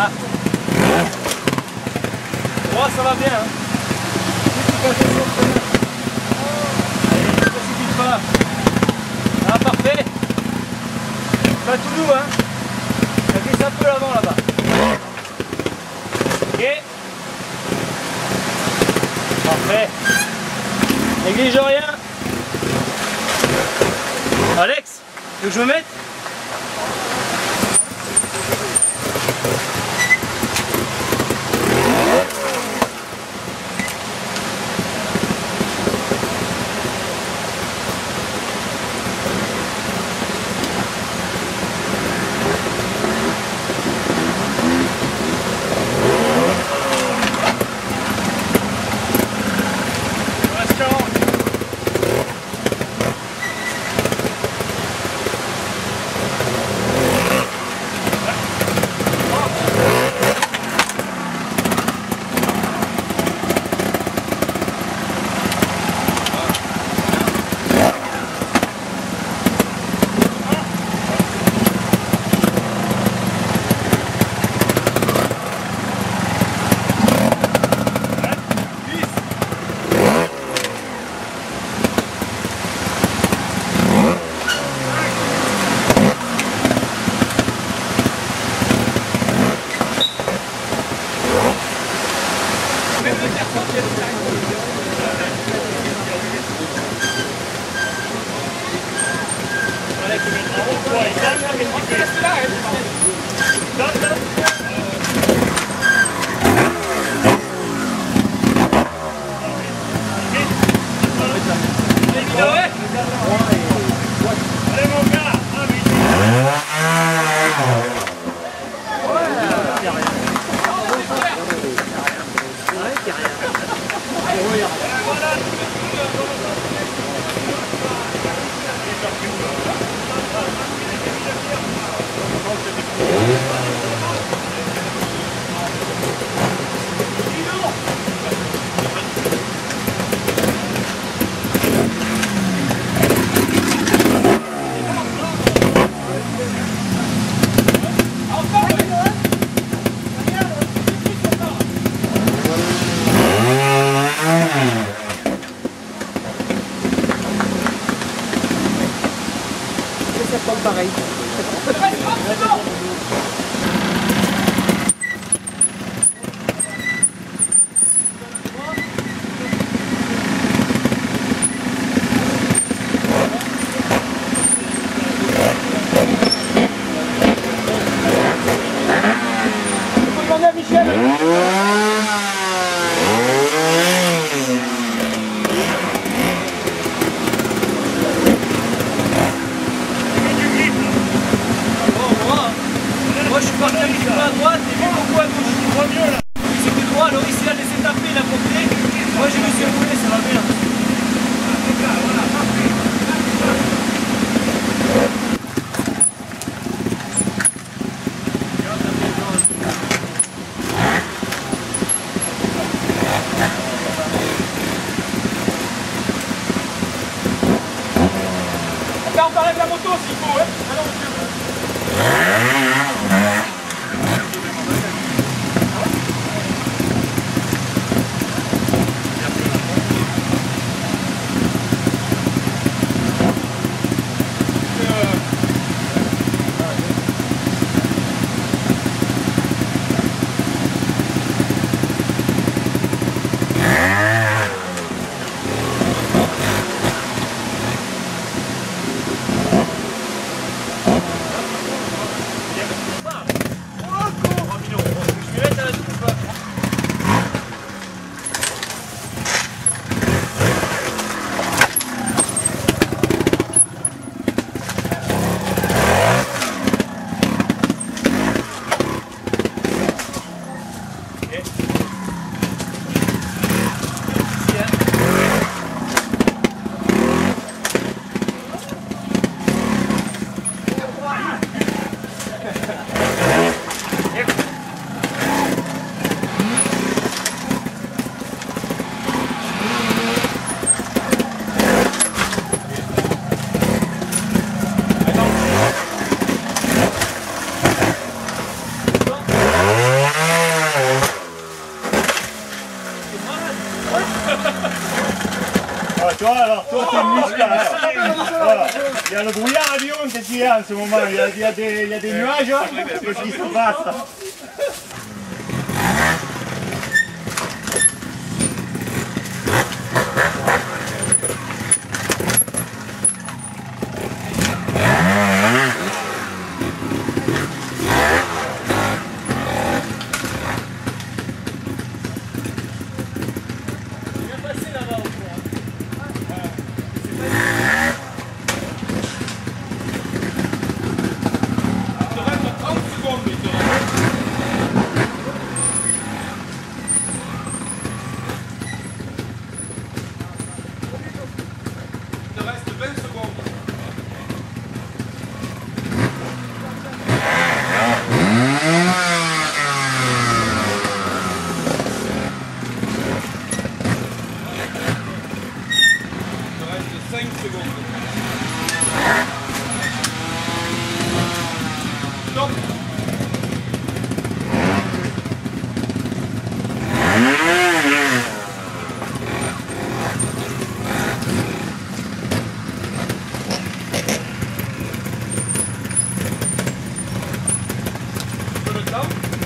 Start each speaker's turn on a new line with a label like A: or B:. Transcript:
A: Ah. Moi, ça va bien. Hein. Ah, parfait. Pas tout doux, hein. Ça glisse un peu l'avant là-bas. Ok. Parfait. Néglige rien. Alex, tu veux que je me mette?
B: Pareil.
A: Moi je mieux il a. Moi je me suis roulé, ça va bien.
C: On parle de la moto s'il faut, hein tu vois, alors toi,
A: t'es
C: une mouche là. Voilà.
A: Il y a le brouillard à Lyon, c'est ce qu'il y a en ce moment. Il y a, il y a, des, il y a des nuages, hein, qui se
C: passent. Un peu de temps.